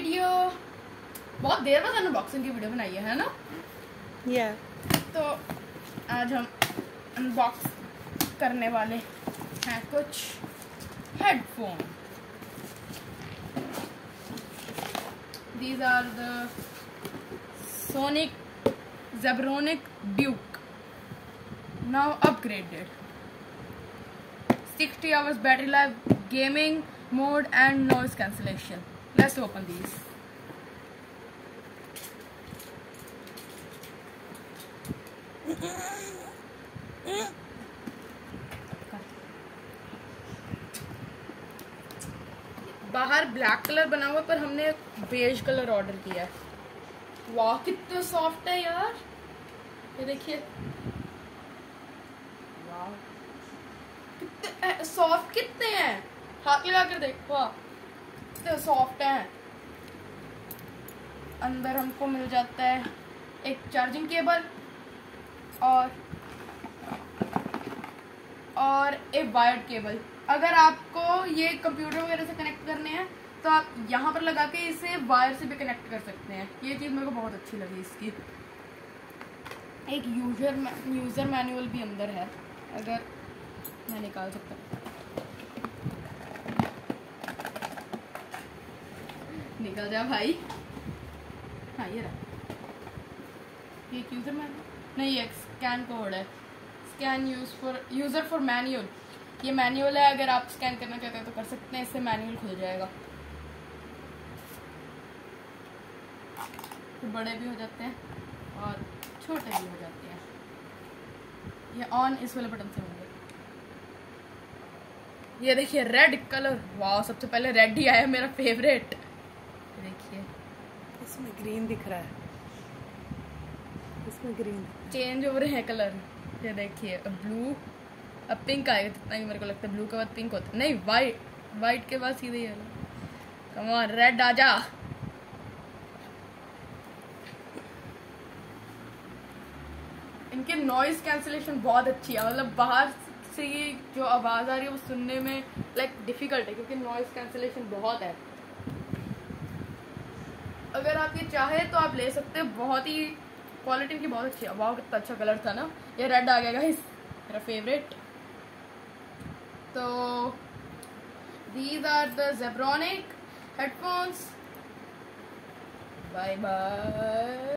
Video बहुत देर बाद unboxing की वीडियो बनाई है ना? Yeah. तो आज हम अनबॉक्स करने वाले हैं कुछ headphone these are the sonic Zebronic Duke now upgraded 60 hours battery life gaming mode and noise cancellation let's open these. बाहर ब्लैक कलर बना हुआ पर हमने बेज कलर ऑर्डर किया वाह कितने सॉफ्ट है यार। ये देखिए। कितने सॉफ्ट कितने हैं? हाथ लगा कर देखो वाह, कितने सॉफ्ट हैं। अंदर हमको मिल जाता है एक चार्जिंग केबल और और एक वायर्ड केबल अगर आपको ये कंप्यूटर वगैरह से कनेक्ट करने हैं तो आप यहाँ पर लगा के इसे वायर से भी कनेक्ट कर सकते हैं। ये चीज़ मेरे को बहुत अच्छी लगी इसकी। एक यूज़र यूज़र मैनुअल भी अंदर है, अगर मैं निकाल सकता हूँ। निकल जा भाई। हाँ ये रहा। ये एक यूज़र मैनुअल नहीं, ये स्कैन कोड है। Scan use for user for manual ये मैनुअल है, अगर आप स्कैन करना चाहते हैं तो कर सकते हैं, इससे मैनुअल खुल जाएगा। तो बड़े भी हो जाते हैं और छोटे भी हो जाते हैं। ये ऑन इस वाले बटन से होंगे। ये देखिए रेड कलर वाह सबसे पहले रेड ही आया, मेरा फेवरेट देखिए। इसमें ग्रीन दिख रहा है। इसमें ग्रीन चेंज हो रहे हैं कलर ये देखिए ब्लू अब पिंक आएगा जितना ही मेरे को लगता है ब्लू के बाद पिंक होता है। नहीं वाइट वाइट के बाद सीधे ये कम ऑन रेड आ जा इनके नॉइज़ कैंसिलेशन बहुत अच्छी है। मतलब बाहर से ये जो आवाज़ आ रही है वो सुनने में लाइक डिफ़िकल्ट है क्योंकि नॉइज़ कैंसिलेशन बहुत है। अगर आप ये चाहे तो आप ले सकते हैं। बहुत ही क्वालिटी की बहुत अच्छी बहुत कितना अच्छा कलर था ना। ये रेड आ गया गाइस मेरा फेवरेट तो these are the Zebronic headphones bye bye